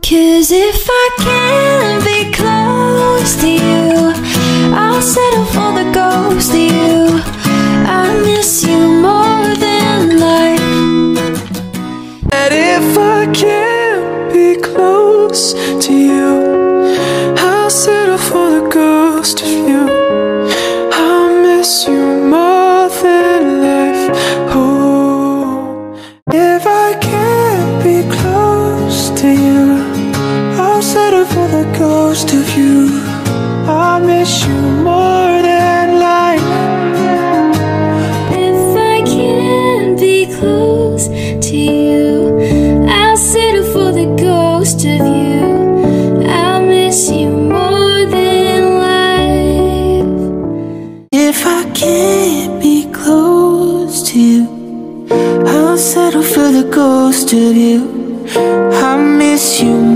Cause if I can't be close to you, I'll settle for the ghost of you. I miss you more than life. And if I can't be close to you, I'll settle for the ghost of you. I'll miss you more than life. Oh, if I can't be close the ghost of you. I'll miss you more than life. If I can't be close to you, I'll settle for the ghost of you. I'll miss you more than life. If I can't be close to you, I'll settle for the ghost of you. I miss you